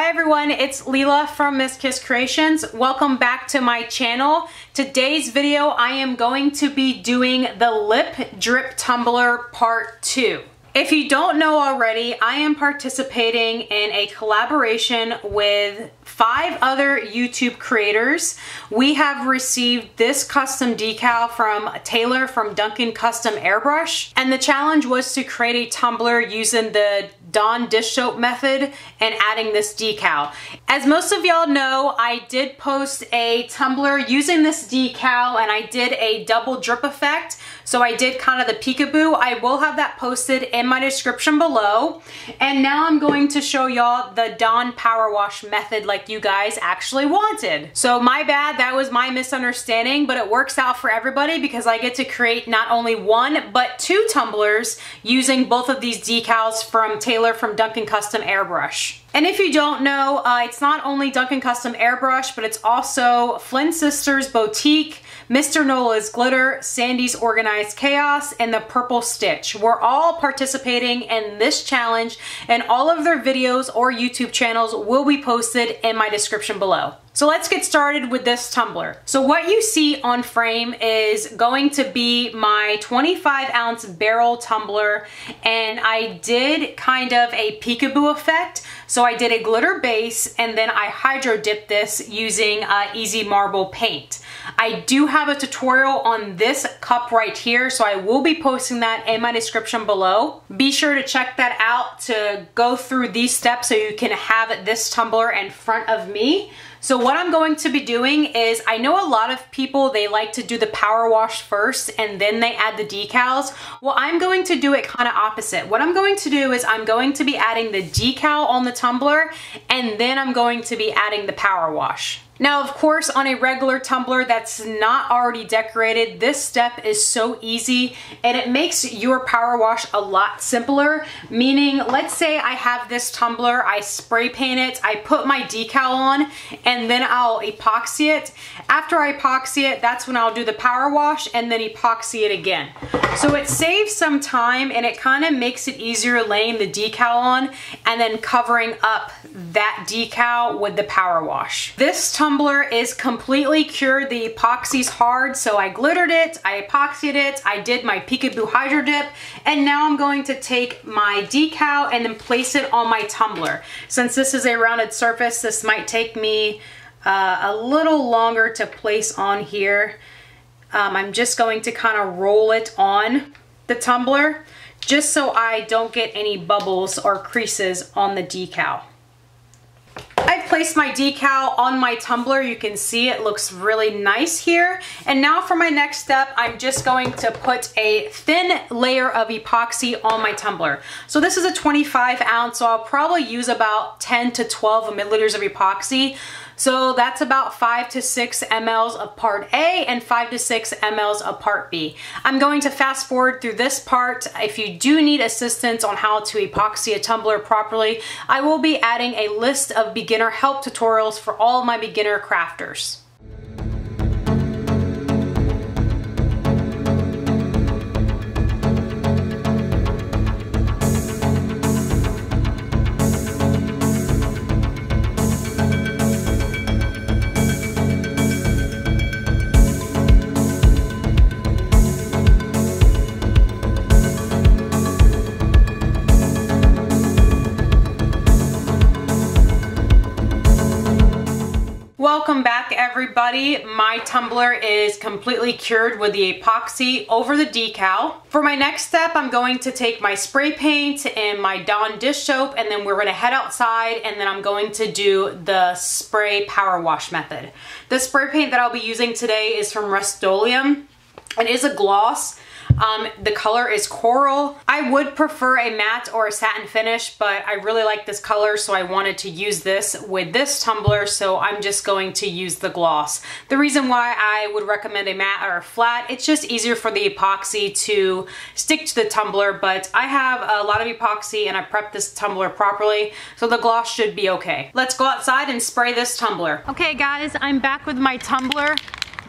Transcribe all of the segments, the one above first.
Hi everyone, it's Lela from Miss Kiss Kreations. Welcome back to my channel. Today's video I am going to be doing the lip drip tumbler part 2. If you don't know already, I am participating in a collaboration with five other YouTube creators. We have received this custom decal from Taylor from Duncan Custom Airbrush. And the challenge was to create a tumbler using the Dawn dish soap method and adding this decal. As most of y'all know, I did post a tumbler using this decal and I did a double drip effect. So I did kind of the peekaboo. I will have that posted in my description below. And now I'm going to show y'all the Dawn Power Wash method like you guys actually wanted. So my bad, that was my misunderstanding, but it works out for everybody because I get to create not only one, but two tumblers using both of these decals from Taylor from Duncan Custom Airbrush. And if you don't know, uh, it's not only Duncan Custom Airbrush, but it's also Flynn Sisters Boutique, Mr. Nola's Glitter, Sandy's Organized Chaos, and the Purple Stitch. We're all participating in this challenge and all of their videos or YouTube channels will be posted in my description below. So let's get started with this tumbler. So what you see on frame is going to be my 25 ounce barrel tumbler and I did kind of a peekaboo effect. So I did a glitter base and then I hydro dipped this using uh, Easy Marble paint. I do have a tutorial on this cup right here, so I will be posting that in my description below. Be sure to check that out to go through these steps so you can have this tumbler in front of me. So what I'm going to be doing is, I know a lot of people, they like to do the power wash first and then they add the decals. Well, I'm going to do it kind of opposite. What I'm going to do is I'm going to be adding the decal on the tumbler and then I'm going to be adding the power wash. Now, of course, on a regular tumbler that's not already decorated, this step is so easy and it makes your power wash a lot simpler. Meaning, let's say I have this tumbler, I spray paint it, I put my decal on, and then I'll epoxy it. After I epoxy it, that's when I'll do the power wash and then epoxy it again. So it saves some time and it kind of makes it easier laying the decal on and then covering up that decal with the power wash. This tumbler tumbler is completely cured. The epoxy's hard, so I glittered it, I epoxied it, I did my Peekaboo Hydro Dip, and now I'm going to take my decal and then place it on my tumbler. Since this is a rounded surface, this might take me uh, a little longer to place on here. Um, I'm just going to kind of roll it on the tumbler just so I don't get any bubbles or creases on the decal. I've placed my decal on my tumbler. You can see it looks really nice here. And now for my next step, I'm just going to put a thin layer of epoxy on my tumbler. So this is a 25 ounce, so I'll probably use about 10 to 12 milliliters of epoxy. So that's about five to six mLs of part A and five to six mLs of part B. I'm going to fast forward through this part. If you do need assistance on how to epoxy a tumbler properly, I will be adding a list of beginner help tutorials for all my beginner crafters. Everybody. My tumbler is completely cured with the epoxy over the decal. For my next step, I'm going to take my spray paint and my Dawn dish soap and then we're gonna head outside and then I'm going to do the spray power wash method. The spray paint that I'll be using today is from Rust-Oleum. It is a gloss. Um, the color is coral. I would prefer a matte or a satin finish, but I really like this color, so I wanted to use this with this tumbler, so I'm just going to use the gloss. The reason why I would recommend a matte or a flat, it's just easier for the epoxy to stick to the tumbler, but I have a lot of epoxy and I prepped this tumbler properly, so the gloss should be okay. Let's go outside and spray this tumbler. Okay guys, I'm back with my tumbler.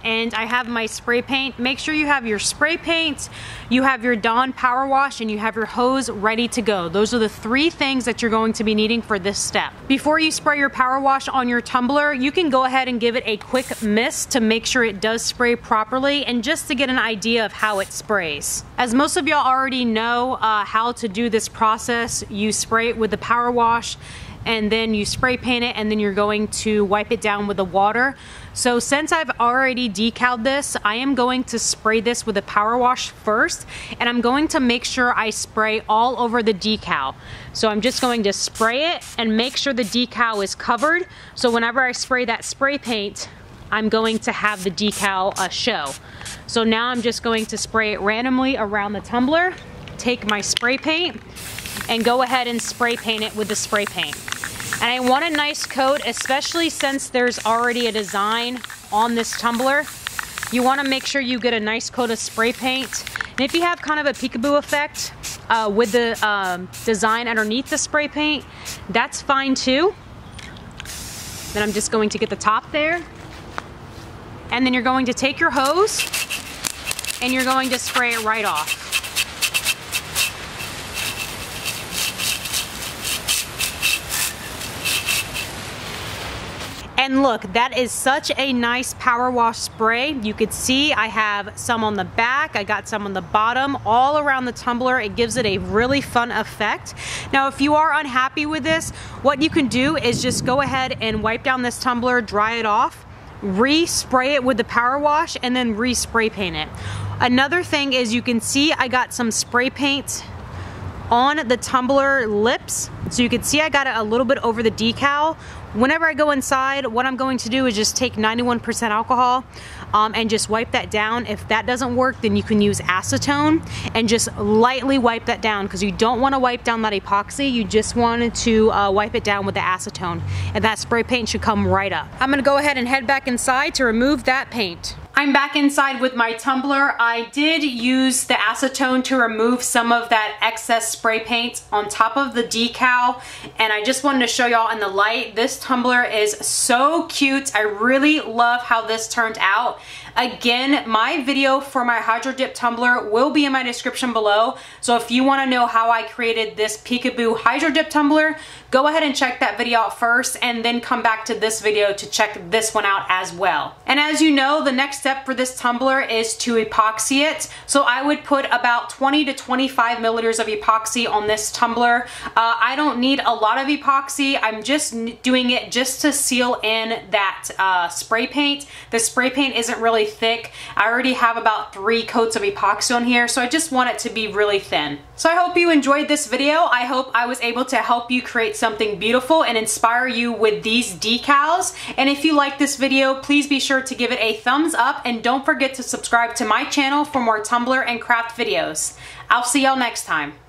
And I have my spray paint. Make sure you have your spray paint, you have your Dawn Power Wash, and you have your hose ready to go. Those are the three things that you're going to be needing for this step. Before you spray your power wash on your tumbler, you can go ahead and give it a quick mist to make sure it does spray properly and just to get an idea of how it sprays. As most of y'all already know uh, how to do this process, you spray it with the power wash and then you spray paint it and then you're going to wipe it down with the water. So since I've already decaled this, I am going to spray this with a power wash first and I'm going to make sure I spray all over the decal. So I'm just going to spray it and make sure the decal is covered. So whenever I spray that spray paint, I'm going to have the decal uh, show. So now I'm just going to spray it randomly around the tumbler, take my spray paint, and go ahead and spray paint it with the spray paint. And I want a nice coat, especially since there's already a design on this tumbler. You wanna make sure you get a nice coat of spray paint. And if you have kind of a peekaboo effect uh, with the um, design underneath the spray paint, that's fine too. Then I'm just going to get the top there. And then you're going to take your hose and you're going to spray it right off. And look, that is such a nice power wash spray. You could see I have some on the back, I got some on the bottom, all around the tumbler. It gives it a really fun effect. Now, if you are unhappy with this, what you can do is just go ahead and wipe down this tumbler, dry it off, re-spray it with the power wash, and then re-spray paint it. Another thing is you can see I got some spray paint on the tumbler lips. So you can see I got it a little bit over the decal. Whenever I go inside, what I'm going to do is just take 91% alcohol um, and just wipe that down. If that doesn't work, then you can use acetone and just lightly wipe that down because you don't want to wipe down that epoxy. You just wanted to uh, wipe it down with the acetone and that spray paint should come right up. I'm going to go ahead and head back inside to remove that paint. I'm back inside with my tumbler. I did use the acetone to remove some of that excess spray paint on top of the decal and I just wanted to show y'all in the light. This tumbler is so cute. I really love how this turned out. Again, my video for my Hydro Dip tumbler will be in my description below. So if you wanna know how I created this Peekaboo Hydro Dip tumbler, go ahead and check that video out first and then come back to this video to check this one out as well. And as you know, the next step for this tumbler is to epoxy it. So I would put about 20 to 25 milliliters of epoxy on this tumbler. Uh, I don't need a lot of epoxy. I'm just doing it just to seal in that uh, spray paint. The spray paint isn't really really thick. I already have about three coats of epoxy on here, so I just want it to be really thin. So I hope you enjoyed this video. I hope I was able to help you create something beautiful and inspire you with these decals. And if you like this video, please be sure to give it a thumbs up and don't forget to subscribe to my channel for more tumbler and craft videos. I'll see y'all next time.